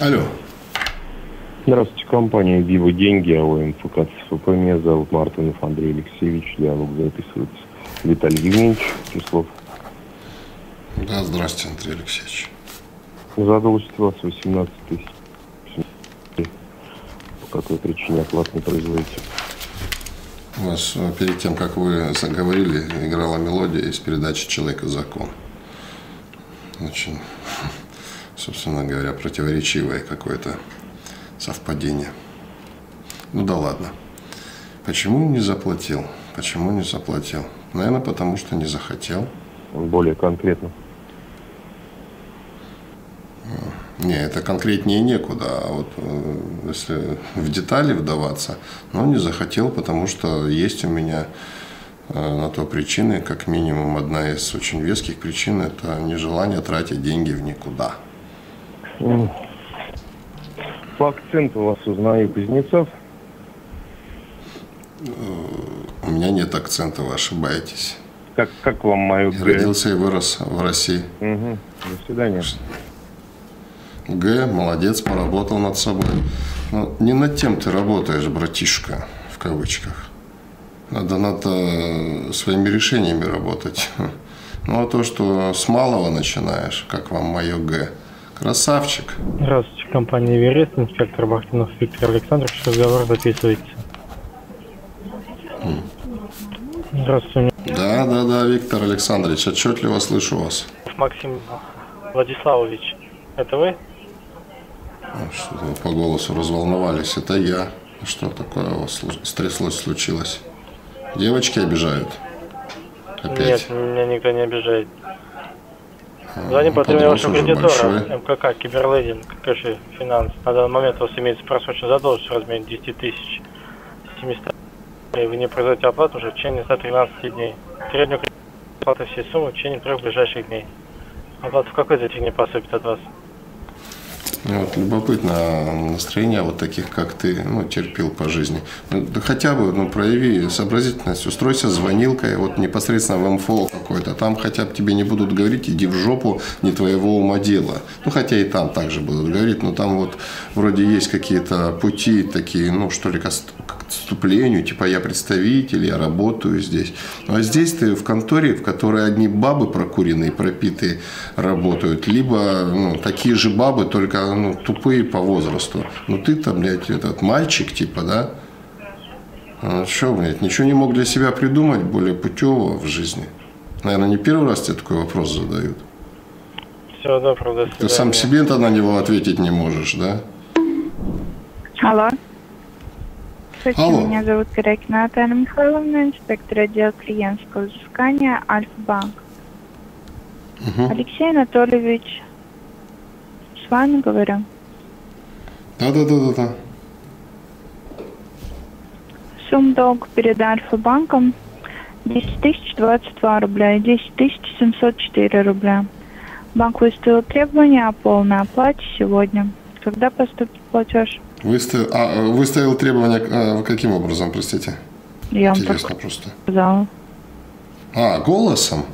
Алло. Здравствуйте, компания «Вива Деньги», АО МФК ЦФП. Меня зовут Мартынов Андрей Алексеевич. Диалог записывается. Виталий Евгеньевич Числов. Да, здравствуйте, Андрей Алексеевич. Задолжите вас 18 тысяч. По какой причине оплат не производите? У вас э, перед тем, как вы заговорили, играла мелодия из передачи «Человек и закон». Очень, собственно говоря, противоречивое какое-то совпадение. Ну да ладно. Почему не заплатил? Почему не заплатил? Наверное, потому что не захотел. Более конкретно. Не, это конкретнее некуда. А вот э, если в детали вдаваться, но не захотел, потому что есть у меня э, на то причины, как минимум одна из очень веских причин, это нежелание тратить деньги в никуда. По акценту вас узнаю Кузнецов. У меня нет акцента, вы ошибаетесь. Как, как вам мое Я родился и вырос в России. Угу. До свидания. Г, молодец, поработал над собой. Но не над тем ты работаешь, братишка, в кавычках. Надо над э, своими решениями работать. Ну, а то, что с малого начинаешь, как вам мое Г, красавчик. Здравствуйте, компания «Эверест», инспектор Бахтинов Виктор Александрович, разговор записывается. Здравствуйте. Да, да, да, Виктор Александрович, отчетливо слышу вас. Максим Владиславович, это вы? Что-то вы по голосу разволновались. Это я. Что такое у вас стряслось, случилось? Девочки обижают? Опять? Нет, меня никто не обижает. Звоним по требованию вашего кредитора, МКК, Киберлейдинг, Кэши, Финанс. На данный момент у вас имеется просроченная задолженность в размере 10 тысяч 700 и вы не производите оплату уже в течение 113 дней. Среднюю оплату всей суммы в течение трех ближайших дней. Оплата в какой затяг не поступит от вас? Вот, любопытно настроение вот таких, как ты, ну, терпел по жизни. Ну, да хотя бы, ну, прояви сообразительность, устройся звонилкой, вот непосредственно в МФО какой-то, там хотя бы тебе не будут говорить, иди в жопу, не твоего ума дело. Ну, хотя и там также будут говорить, но там вот вроде есть какие-то пути такие, ну, что ли, к отступлению, типа я представитель, я работаю здесь. Ну, а здесь ты в конторе, в которой одни бабы прокуренные, пропитые работают, либо ну, такие же бабы, только ну, тупые по возрасту. Ну ты-то, блядь, этот мальчик, типа, да? А что, блядь, ничего не мог для себя придумать более путевого в жизни? Наверное, не первый раз тебе такой вопрос задают. Всего доброго, до Ты сам себе-то на него ответить не можешь, да? Алло. Алло. Меня зовут Корякина Наталья Михайловна, инспектор отдела клиентского взыскания Альфа-банк. Угу. Алексей Анатольевич, с вами говорю. Да-да-да-да-да. Сумма долга перед Альфа-банком 10 тысяч 22 рубля и 10 тысяч 704 рубля. Банк выставил требования о полной оплате сегодня. Когда поступит платеж? Выставил, а, выставил требования а, каким образом, простите? Я вам Интересно просто. сказала. А, голосом?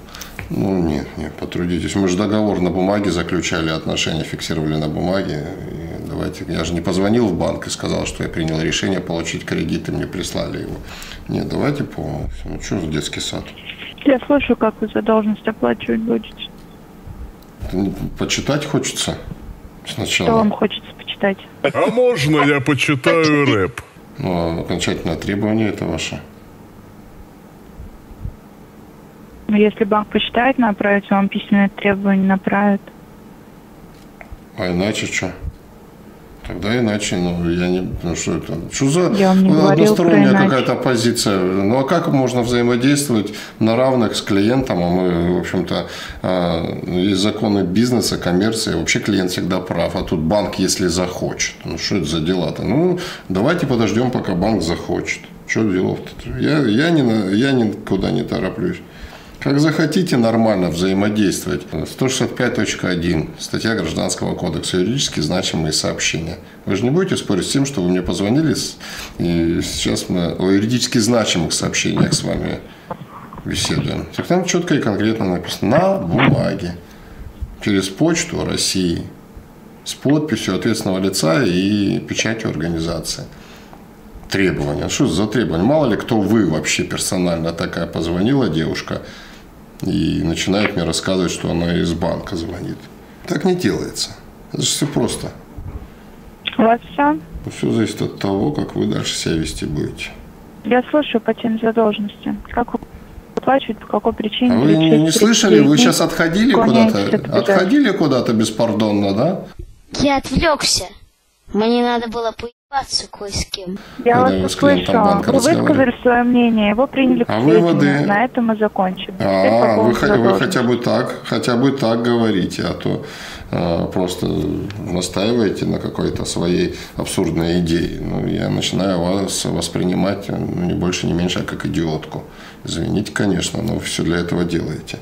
Ну, нет, нет, потрудитесь. Мы же договор на бумаге заключали, отношения фиксировали на бумаге. И давайте, я же не позвонил в банк и сказал, что я принял решение получить кредит, и мне прислали его. Нет, давайте полностью. Ну, что за детский сад? Я слушаю, как вы задолженность оплачивать будете. Почитать хочется сначала. Что вам хочется почитать? А можно я почитаю рэп? Ну, а окончательное требование это ваше. Ну, если банк посчитает направить, вам письменное требование направит. А иначе что? Тогда иначе, ну, я не... Ну, что это? Что за Я не односторонняя какая-то позиция? Ну, а как можно взаимодействовать на равных с клиентом? А мы, в общем-то, а, есть законы бизнеса, коммерции. Вообще клиент всегда прав. А тут банк, если захочет. Ну, что это за дела-то? Ну, давайте подождем, пока банк захочет. Что делов-то? Я, я, не, я никуда не тороплюсь. Как захотите нормально взаимодействовать. 165.1, статья Гражданского кодекса, юридически значимые сообщения. Вы же не будете спорить с тем, что вы мне позвонили, и сейчас мы о юридически значимых сообщениях с вами беседуем. Так там четко и конкретно написано на бумаге, через почту России, с подписью ответственного лица и печатью организации требования. Что за требования? Мало ли кто вы вообще персонально такая позвонила девушка и начинает мне рассказывать, что она из банка звонит. Так не делается. Это же все просто. У вас все? Все зависит от того, как вы дальше себя вести будете. Я слушаю по теме задолженности. Как вы выплачивать, по какой причине? А вы не, не слышали? Вы сейчас отходили куда-то? Отходили куда-то беспардонно, да? Я отвлекся. Мне надо было поебаться кое с кем. Я Когда вас услышала. Вы высказали свое мнение, его приняли к А выводы? На этом мы закончим. А, вы, вы хотя бы так, хотя бы так говорите, а то а, просто настаиваете на какой-то своей абсурдной идее. Ну, я начинаю вас воспринимать ну, не больше, не меньше, а как идиотку. Извините, конечно, но вы все для этого делаете.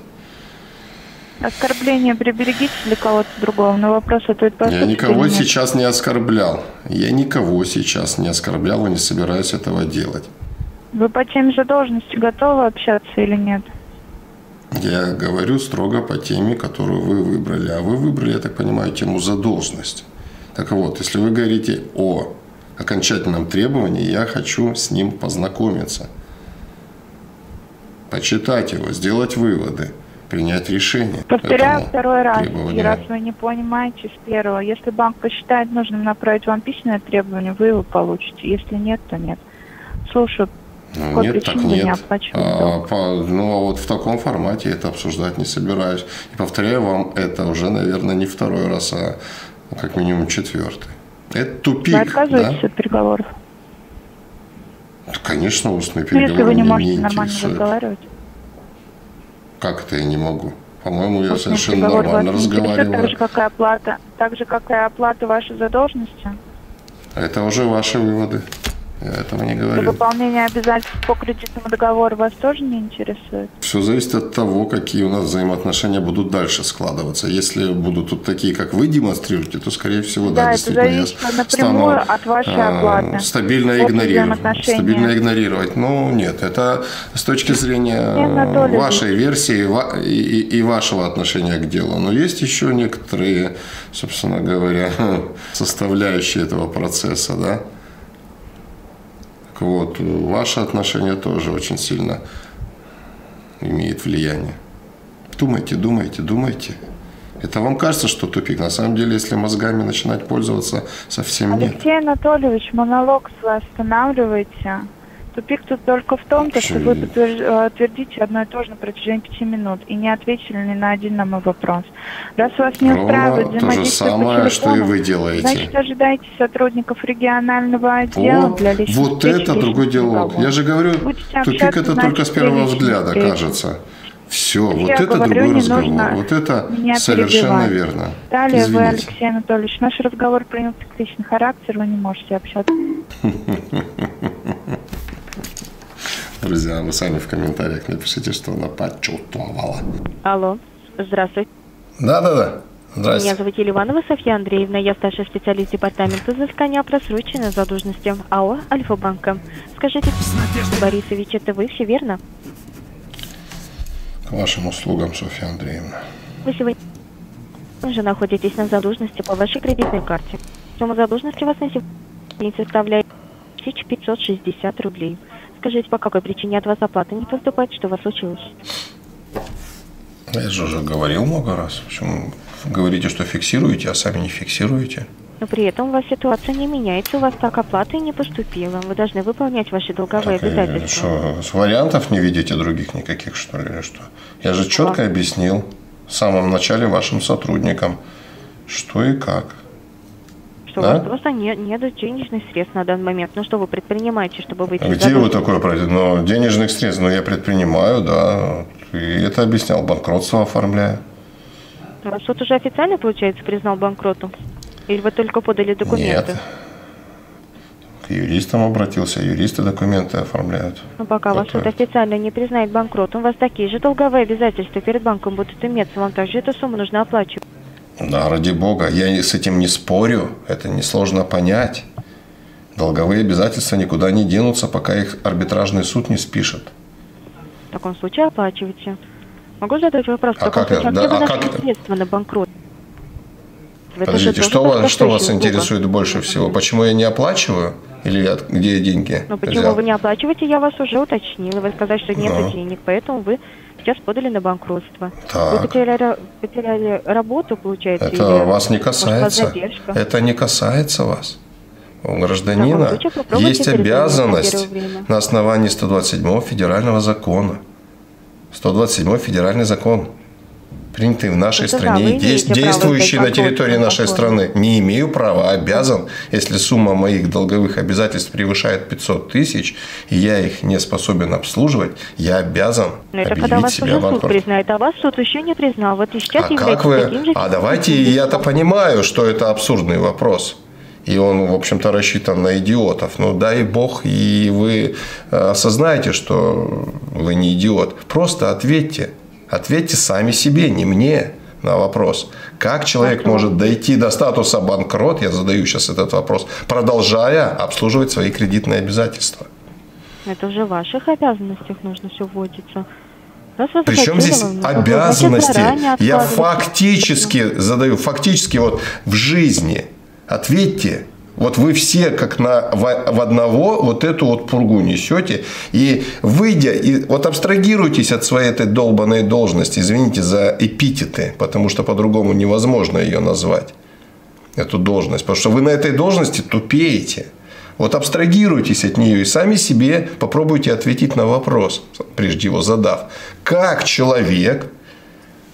Оскорбление приберегите для кого-то другого. На вопрос ответ по Я никого сейчас не оскорблял. Я никого сейчас не оскорблял и не собираюсь этого делать. Вы по теме задолженности готовы общаться или нет? Я говорю строго по теме, которую вы выбрали. А вы выбрали, я так понимаю, тему задолженность. Так вот, если вы говорите о окончательном требовании, я хочу с ним познакомиться. Почитать его, сделать выводы, принять решение. Повторяю этому второй раз. И раз вы не понимаете с первого, если банк посчитает нужным направить вам письменное требование, вы его получите. Если нет, то нет. Слушаю. Ну, нет, так не нет. А, по- ну, а вот в таком формате это обсуждать не собираюсь. И повторяю вам, это уже, наверное, не второй раз, а как минимум четвертый. Это тупик, Вы отказываетесь да? от переговоров? Конечно, устные переговоры если вы не меня можете нормально интересуют. разговаривать. Как это я не могу? По-моему, я Устные совершенно переговоры нормально интересуют, Так разговариваю. же, как и оплата, так же, как и оплата вашей задолженности. Это уже ваши выводы. Я этого не говорю. выполнение обязательств по кредитному договору вас тоже не интересует? Все зависит от того, какие у нас взаимоотношения будут дальше складываться. Если будут тут такие, как вы демонстрируете, то, скорее всего, да, Да, действительно, я стану от вашей а, оплаты. стабильно игнорировать. Стабильно игнорировать. Ну, нет, это с точки зрения Анатольевич. вашей версии и вашего отношения к делу. Но есть еще некоторые, собственно говоря, составляющие этого процесса, да. Вот, ваше отношение тоже очень сильно имеет влияние. Думайте, думайте, думайте. Это вам кажется, что тупик. На самом деле, если мозгами начинать пользоваться, совсем нет. Алексей Анатольевич, монолог свой останавливайте. Тупик тут только в том, то, что вы подтвер- э, одно и то же на протяжении пяти минут и не ответили ни на один на мой вопрос. Раз вас не устраивает Ровно то же самое, что и вы делаете. Значит, ожидайте сотрудников регионального отдела О, для личных вот встреч, это другой диалог. Я же говорю, Будете тупик это только с первого взгляда встречах. кажется. Все, вот Я это говорю, другой разговор. нужно Вот это совершенно перебивать. верно. Далее вы, Извините. Алексей Анатольевич, наш разговор принял цикличный характер, вы не можете общаться. Друзья, вы сами в комментариях напишите, что она почувствовала. Алло, здравствуйте. Да-да-да. Меня Здрасте. зовут Еливанова Софья Андреевна, я старший специалист департамента взыскания просроченной задолженности АО «Альфа-банка». Скажите, Борисович, это вы, все верно? К вашим услугам, Софья Андреевна. Вы сегодня уже находитесь на задолженности по вашей кредитной карте. Сумма задолженности у вас на сегодня составляет 1560 рублей. Скажите, по какой причине от вас оплата не поступает, что у вас случилось? Я же уже говорил много раз. Почему говорите, что фиксируете, а сами не фиксируете? Но при этом у вас ситуация не меняется, у вас так оплата и не поступила. Вы должны выполнять ваши долговые Так, обязательства. что, с вариантов не видите других никаких, что ли, или что? Я же четко объяснил в самом начале вашим сотрудникам, что и как. Что Да? у вас просто не, нет денежных средств на данный момент. Ну что вы предпринимаете, чтобы выйти А Где вы такое пройдете? Ну, денежных средств, ну, я предпринимаю, да. И это объяснял, банкротство оформляю. Вас суд уже официально, получается, признал банкротом? Или вы только подали документы? Нет. К юристам обратился, юристы документы оформляют. Но пока вас суд официально не признает банкротом, у вас такие же долговые обязательства перед банком будут иметься. Вам также эту сумму нужно оплачивать. Да, ради бога, я с этим не спорю, это несложно понять. Долговые обязательства никуда не денутся, пока их арбитражный суд не спишет. В таком случае оплачивайте. Могу задать вопрос? А как случае, Да, а как- средства на банкрот? Подождите, что вас, что вас услуга. интересует больше всего? Почему я не оплачиваю? Или от- где деньги Но почему взял? вы не оплачиваете, я вас уже уточнила. Вы сказали, что нет Да. денег, поэтому вы сейчас подали на банкротство. Так. Вы потеряли, потеряли работу, получается? Это или, вас не может, касается. задержка? Это не касается вас. У гражданина случае есть на обязанность время. на основании 127 федерального закона. 127 федеральный закон, принятый в нашей Это да, стране, дес- право действующий на территории нашей закона. страны. Не имею права, обязан, если сумма моих долговых обязательств превышает 500 тысяч, и я их не способен обслуживать, я обязан Но это когда вас себя уже суд признает, а вас суд еще не признал. Вот и сейчас А как вы? таким же А давайте, я-то понимаю, что это абсурдный вопрос. И он, в общем-то, рассчитан на идиотов. Ну, дай бог, и вы э, осознаете, что вы не идиот. Просто ответьте. Ответьте сами себе, не мне, на вопрос. Как человек может дойти до статуса банкрот, я задаю сейчас этот вопрос, продолжая обслуживать свои кредитные обязательства. Это уже в ваших обязанностях нужно все вводиться. Причем здесь обязанности? Я фактически задаю, фактически вот в жизни. Ответьте. Вот вы все как на, в, одного вот эту вот пургу несете. И выйдя, и вот абстрагируйтесь от своей этой долбанной должности. Извините за эпитеты, потому что по-другому невозможно ее назвать. Эту должность. Потому что вы на этой должности тупеете. Вот абстрагируйтесь от нее и сами себе попробуйте ответить на вопрос, прежде его задав. Как человек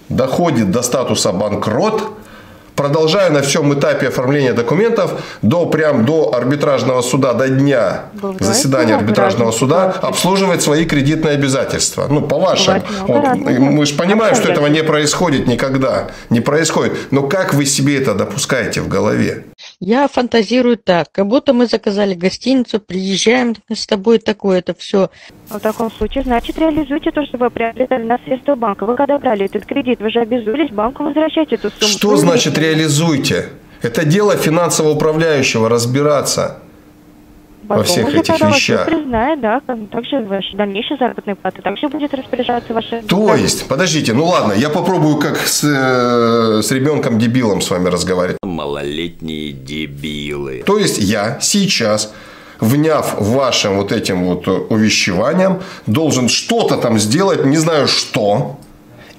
доходит до статуса банкрот, продолжая на всем этапе оформления документов до прям до арбитражного суда, до дня Бывает заседания арбитражного суда обслуживать свои кредитные обязательства. Ну, по вашим. Бывает много Вот, мы же понимаем, что этого не происходит никогда. Не происходит. Но как вы себе это допускаете в голове? Я фантазирую так, как будто мы заказали гостиницу, приезжаем с тобой такое, это все. В таком случае, значит, реализуйте то, что вы приобретали на средства банка. Вы когда брали этот кредит, вы же обязуались банку возвращать эту сумму. Что значит не- реализуйте? Это дело финансового управляющего разбираться. Потом всех уже, этих вещах. суд признает, да, также ваши дальнейшие заработные платы, также будет распоряжаться ваша... То есть, подождите, ну ладно, я попробую как с, э, с ребенком дебилом с вами разговаривать. Малолетние дебилы. То есть я сейчас, вняв вашим вот этим вот увещеванием, должен что-то там сделать, не знаю что,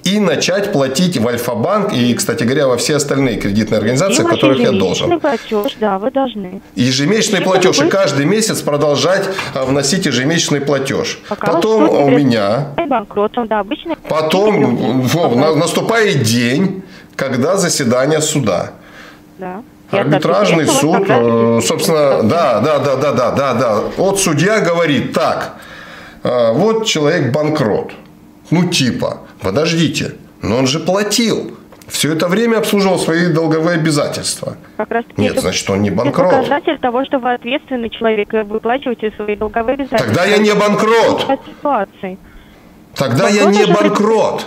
и начать платить в Альфа-банк и, кстати говоря, во все остальные кредитные организации, И которых я должен. платеж, да, вы должны. Ежемесячный Это платеж. И будет- каждый месяц продолжать а, вносить ежемесячный платеж. Пока Потом у меня Банкротом, да, обычно... Потом на- наступает день, когда заседание суда. Да. И Арбитражный суд, э, собственно, да, да, да, да, да, да, да. Вот судья говорит, так, э, вот человек банкрот. Ну, типа, подождите, но он же платил. Все это время обслуживал свои долговые обязательства. Как раз Нет, это значит, он не это банкрот. показатель того, что вы ответственный человек и выплачиваете свои долговые обязательства. Тогда я не банкрот. От ситуации. Тогда я Банкрот не уже при- банкрот.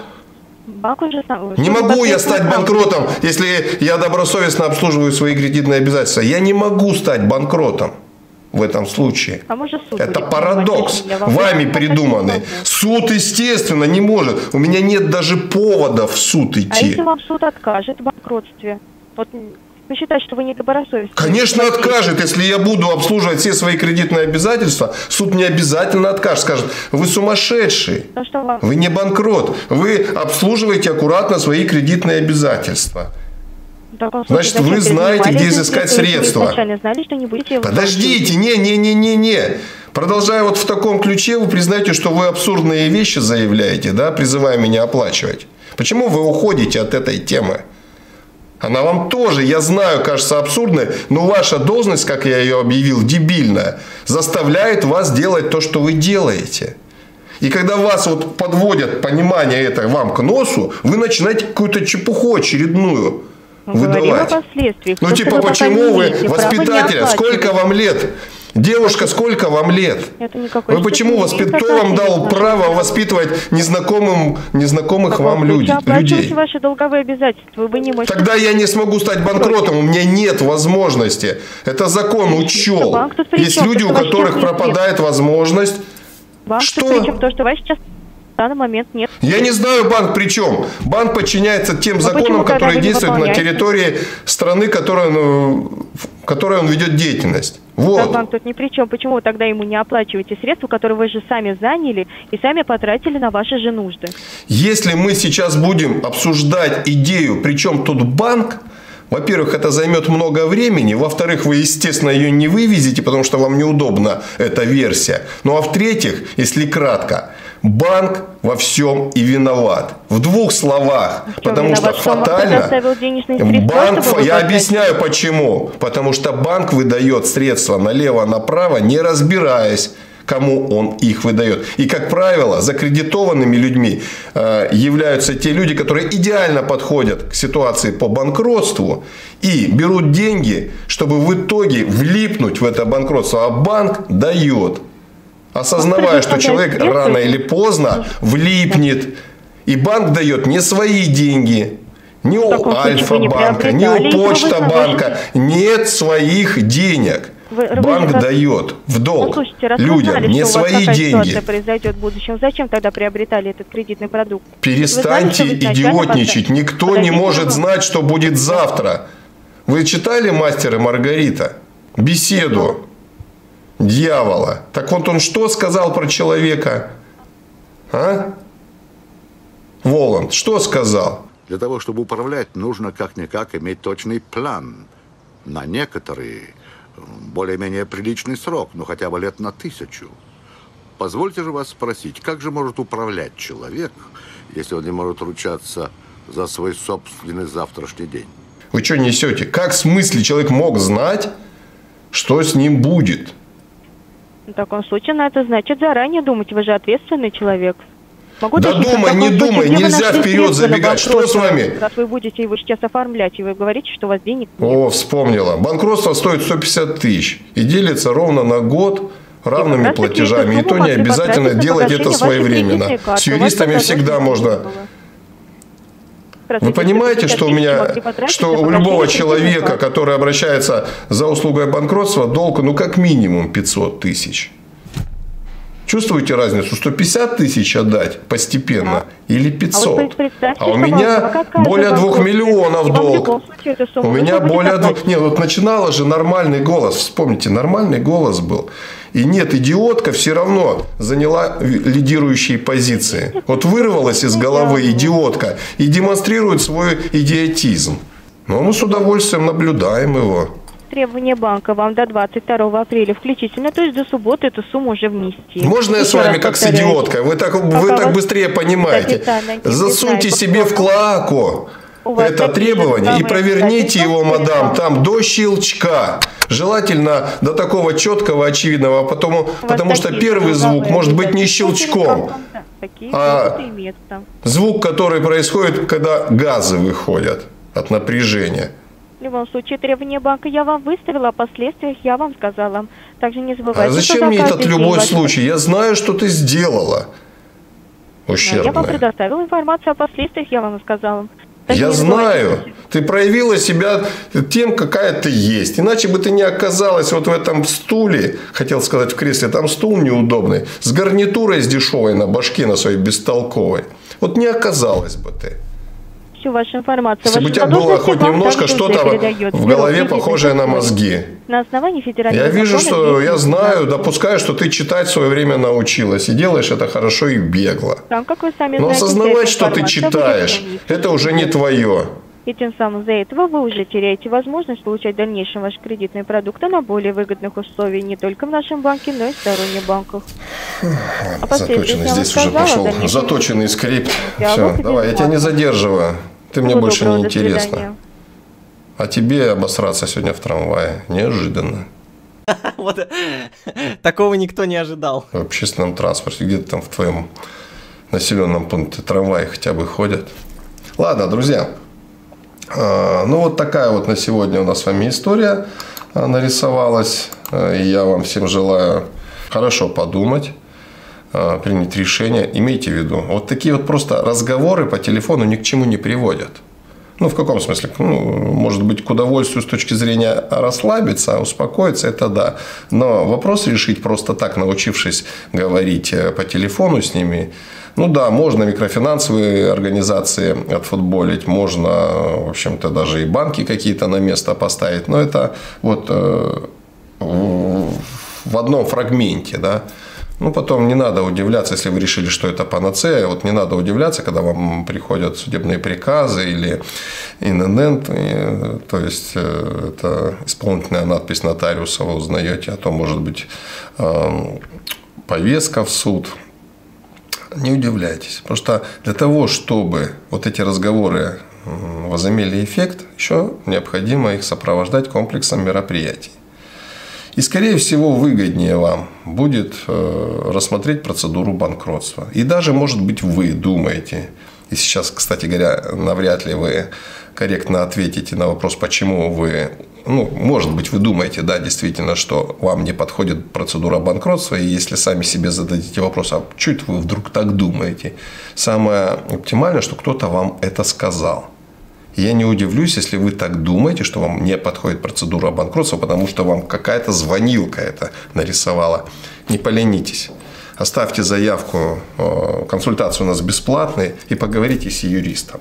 Банк уже сам- Не могу я стать банкротом, если я добросовестно обслуживаю свои кредитные обязательства. Я не могу стать банкротом в этом случае. А может суд Это парадокс, вами придуманный. Суд, естественно, не может. У меня нет даже повода в суд А идти. если вам суд откажет в банкротстве? Вот вы считаете, что вы недобросовестны? Конечно, откажет. Если я буду обслуживать все свои кредитные обязательства, суд мне обязательно откажет. Скажет, вы сумасшедший. То, что вам... Вы не банкрот. Вы обслуживаете аккуратно свои кредитные обязательства. Значит, вы знаете, где изыскать средства, знали. Подождите, не-не-не-не-не. Продолжая вот в таком ключе, вы признаете, что вы абсурдные вещи заявляете, да, призывая меня оплачивать. Почему вы уходите от этой темы? Она вам тоже, я знаю, кажется абсурдной, но ваша должность, как я ее объявил, дебильная, заставляет вас делать то, что вы делаете. И когда вас вот подводят понимание это вам к носу, вы начинаете какую-то чепуху очередную выдавать. Ну, То, что типа, почему вы воспитателя? Сколько вам лет? Девушка, сколько вам лет? Это никакой Вы почему воспит... Кто вам дал право воспитывать незнакомым, незнакомых вам люд... людей? ваши долговые обязательства, вы не можете... Тогда я не смогу стать банкротом, у меня нет возможности. Это закон учел. Есть люди, у которых пропадает возможность. Банк Что? тут при чем? То, что вас сейчас в данный момент нет. Я не знаю банк при чем. Банк подчиняется тем Ну, законам, которые действуют на территории страны, которой он, в которой он ведет деятельность. Да, Вот. банк тут ни при чем. Почему вы тогда ему не оплачиваете средства, которые вы же сами заняли и сами потратили на ваши же нужды? Если мы сейчас будем обсуждать идею, причем тут банк, во-первых, это займет много времени. Во-вторых, вы, естественно, ее не вывезете, потому что вам неудобна эта версия. Ну а в-третьих, если кратко, банк во всем и виноват. В двух словах. В потому виноват? что фатально... средства, Банк, чтобы я объясняю почему. Потому что банк выдает средства налево-направо, не разбираясь кому он их выдает. И, как правило, закредитованными людьми э, являются те люди, которые идеально подходят к ситуации по банкротству и берут деньги, чтобы в итоге влипнуть в это банкротство. А банк дает, осознавая, что человек рано или поздно влипнет. И банк дает не свои деньги, не у вы не Альфа-банка, не приобретали, у вы Почта-банка. Нет своих денег. Вы- вы Банк раз- дает в Ну, долг слушайте, раз вы людям не что свои деньги. произойдет в будущем, зачем тогда приобретали этот кредитный продукт? Перестаньте Вы знали, вы идиотничать. Никто не Подождите, может ну, знать, что будет завтра. Вы читали «Мастера Маргарита»? Беседу дьявола. Так вот он что сказал про человека? А? Воланд, что сказал? Для того, чтобы управлять, нужно как-никак иметь точный план на некоторый, м, более-менее приличный срок, ну хотя бы лет на тысячу. Позвольте же вас спросить, как же может управлять человек, если он не может ручаться за свой собственный завтрашний день? Вы что несете? Как в смысле человек мог знать, что с ним будет? В таком случае надо, значит, заранее думать. Вы же ответственный человек. Могу Да думай, не думай, нельзя вперед забегать. Что с вами? Раз вы будете его сейчас оформлять, и вы говорите, что у вас денег нет. О, вспомнила. Банкротство стоит 150 тысяч и делится ровно на год равными таки платежами. И то не обязательно делать это своевременно. С юристами всегда можно. было. Вы понимаете, 150 что у меня, что у любого человека, который обращается за услугой банкротства, долг, ну, как минимум 500 тысяч. Чувствуете разницу? 150 тысяч отдать постепенно или 500? А вот А у меня какая более банкротство, 2 миллионов долг. случае У меня более оплатить. двух... Нет, вот начинала же нормальный голос. Вспомните, нормальный голос был. И нет, идиотка все равно заняла лидирующие позиции. Вот вырвалась из головы идиотка и демонстрирует свой идиотизм. Но мы с удовольствием наблюдаем его. Требование банка вам до 22 апреля включительно, то есть до субботы эту сумму уже внести. Можно я с вами как с идиоткой? Вы так, вы так быстрее понимаете. Засуньте себе в клаку У вас это требование и проверните его, мадам, там до щелчка. Желательно до такого четкого, очевидного, потому, У вас потому что первый звук может быть не щелчком. А- а... Звук, который происходит, когда газы выходят от напряжения. В любом случае, требования банка я вам выставила, о последствиях я вам сказала. Также не забывайте, А зачем за мне этот любой случай? Я знаю, что ты сделала. Я вам Ущербное. предоставила информацию о последствиях, я вам сказала. Также Я знаю. Ты проявила себя тем, какая ты есть. Иначе бы ты не оказалась вот в этом стуле, хотел сказать в кресле, там стул неудобный, с гарнитурой с дешевой на башке, на своей бестолковой. Вот не оказалась бы ты. Всю вашу информацию. Если бы у тебя было хоть немножко что-то в голове похожее на мозги. На основании федерального Я вижу, что я знаю, допускаю, что ты читать в свое время научилась. И делаешь это хорошо и бегло. Там, как вы сами Но знаете, осознавать, что ты информация читаешь, это уже не твое. И тем самым за этого вы уже теряете возможность получать в дальнейшем ваши кредитные продукты на более выгодных условиях не только в нашем банке, но и в сторонних банках. А Заточенный здесь уже пошел. Заточенный скрипт. Все, давай, я тебя не задерживаю. Ты мне больше доброго, не интересна. А тебе обосраться сегодня в трамвае. Неожиданно. Вот э, такого никто не ожидал. В общественном транспорте. Где-то там в твоем населенном пункте трамваи хотя бы ходят. Ладно, друзья. А, Ну, вот такая вот на сегодня у нас с вами история а, нарисовалась. И я вам всем желаю хорошо подумать, принять решение. Имейте в виду, вот такие вот просто разговоры по телефону ни к чему не приводят. Ну, в каком смысле? Ну, может быть, к удовольствию с точки зрения расслабиться, успокоиться, это да. Но вопрос решить просто так, научившись говорить э, по телефону с ними, ну да, можно микрофинансовые организации отфутболить, можно, в общем-то, даже и банки какие-то на место поставить, но это вот э, в одном фрагменте, да. Ну, потом не надо удивляться, если вы решили, что это панацея. Вот не надо удивляться, когда вам приходят судебные приказы или ИНН, то есть э, это исполнительная надпись нотариуса, вы узнаете о том, может быть, эм, повестка в суд. Не удивляйтесь. Потому что для того, чтобы вот эти разговоры возымели эффект, еще необходимо их сопровождать комплексом мероприятий. И, скорее всего, выгоднее вам будет э, рассмотреть процедуру банкротства. И даже, может быть, вы думаете, и сейчас, кстати говоря, навряд ли вы корректно ответите на вопрос, почему вы, ну, может быть, вы думаете, да, действительно, что вам не подходит процедура банкротства, и если сами себе зададите вопрос, а чуть вы вдруг так думаете, самое оптимальное, что кто-то вам это сказал – я не удивлюсь, если вы так думаете, что вам не подходит процедура банкротства, потому что вам какая-то звонилка это нарисовала. Не поленитесь. Оставьте заявку, э, консультацию у нас бесплатной и поговорите с юристом.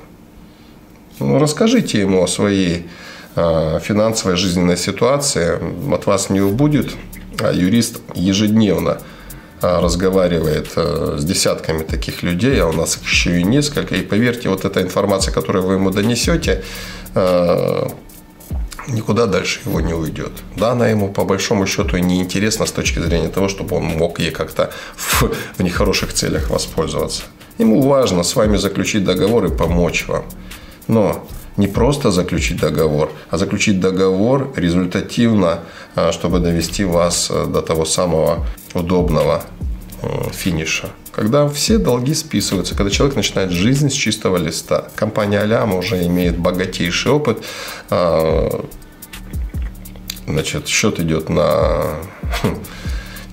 Ну, расскажите ему о своей э, финансовой жизненной ситуации. От вас не убудет, а юрист ежедневно – разговаривает э, с десятками таких людей, а у нас их еще и несколько. И поверьте, вот эта информация, которую вы ему донесете, э, никуда дальше его не уйдет. Да, она ему по большому счету не интересна с точки зрения того, чтобы он мог ей как-то в, в нехороших целях воспользоваться. Ему важно с вами заключить договор и помочь вам. Но не просто заключить договор, а заключить договор результативно, а, чтобы довести вас э, до того самого удобного э, финиша. Когда все долги списываются, когда человек начинает жизнь с чистого листа. Компания Аляма уже имеет богатейший опыт. А, значит, счет идет на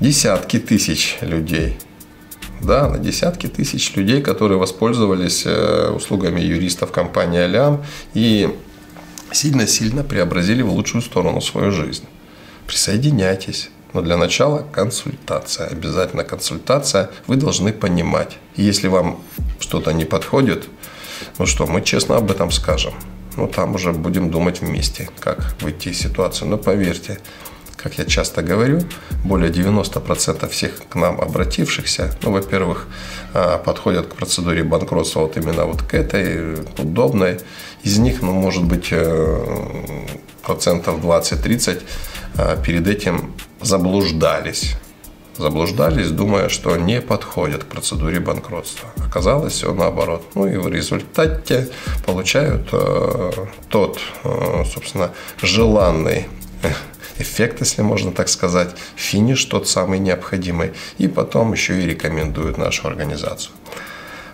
десятки тысяч людей да, на десятки тысяч людей, которые воспользовались э, услугами юристов компании Алям и сильно-сильно преобразили в лучшую сторону свою жизнь. Присоединяйтесь. Но для начала консультация. Обязательно консультация. Вы должны понимать. Если вам что-то не подходит, ну что, мы честно об этом скажем. Ну, там уже будем думать вместе, как выйти из ситуации. Но поверьте, как я часто говорю, более 90% всех к нам обратившихся, ну, во-первых, а, подходят к процедуре банкротства вот именно вот к этой, удобной. Из них, ну, может быть, э, процентов 20-30 а, перед этим заблуждались. Заблуждались, думая, что не подходят к процедуре банкротства. Оказалось все наоборот. Ну и в результате получают э, тот, э, собственно, желанный эффект, если можно так сказать, финиш тот самый необходимый. И потом еще и рекомендуют нашу организацию.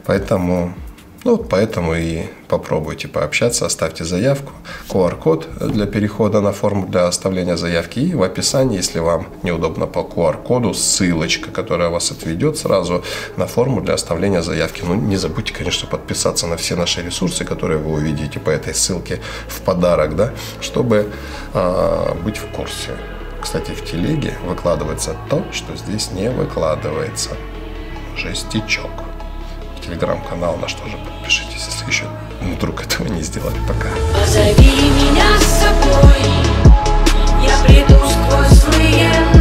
Поэтому ну, поэтому и попробуйте пообщаться, оставьте заявку, QR-код для перехода на форму для оставления заявки. И в описании, если вам неудобно по QR-коду, ссылочка, которая вас отведет сразу на форму для оставления заявки. Ну, не забудьте, конечно, подписаться на все наши ресурсы, которые вы увидите по этой ссылке в подарок, да, чтобы э, быть в курсе. Кстати, в телеге выкладывается то, что здесь не выкладывается. Жестичок телеграм-канал, наш тоже подпишитесь, если еще вдруг этого не сделали пока. Позови меня с собой, я приду сквозь злые